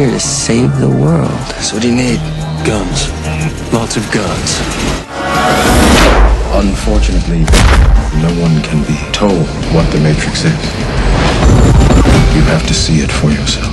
here to save the world. So what do you need? Guns. Lots of guns. Unfortunately, no one can be told what the Matrix is. You have to see it for yourself.